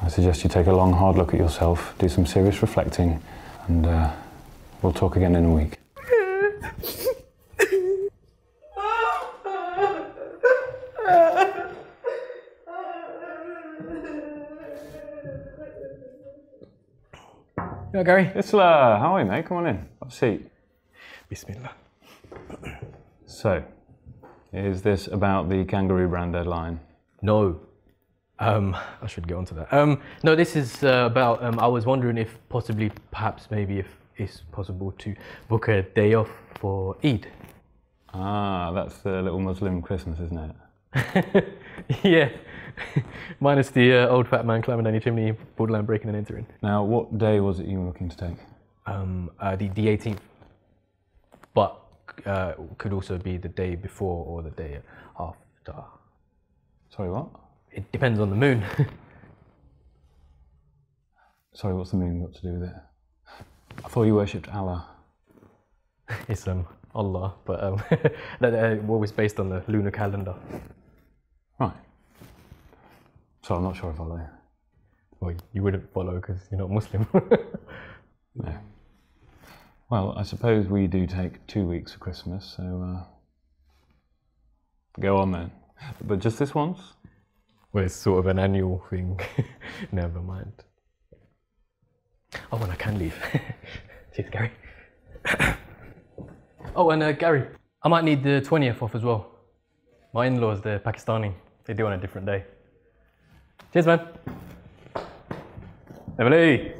I suggest you take a long, hard look at yourself, do some serious reflecting, and uh, we'll talk again in a week. Yeah, Gary. Islah, how are you, mate? Come on in. Have a seat. Bismillah. So, is this about the kangaroo brand deadline? No. Um, I should get onto that. Um, no, this is uh, about. Um, I was wondering if possibly, perhaps, maybe, if it's possible to book a day off for Eid. Ah, that's the little Muslim Christmas, isn't it? yeah, minus the uh, old fat man climbing down your chimney, borderline breaking and entering. Now, what day was it you were looking to take? Um, uh, the the 18th, but uh, could also be the day before or the day after. Sorry, what? It depends on the moon. Sorry, what's the moon got to do with it? I thought you worshipped Allah. it's um Allah, but um, that uh, was based on the lunar calendar. Right. So I'm not sure if I follow. Well, you wouldn't follow because you're not Muslim. No. Well, I suppose we do take two weeks for Christmas, so uh, go on then. But just this once? Well, it's sort of an annual thing. Never mind. Oh, and I can leave. Cheers, Gary. oh, and uh, Gary, I might need the 20th off as well. My in-laws, they're Pakistani. They do on a different day. Cheers, man. Emily!